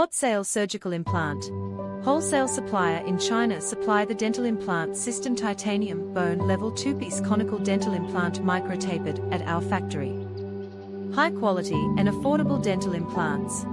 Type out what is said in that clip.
Hot Sale Surgical Implant. Wholesale supplier in China supply the dental implant system titanium bone level 2-piece conical dental implant micro tapered at our factory. High quality and affordable dental implants.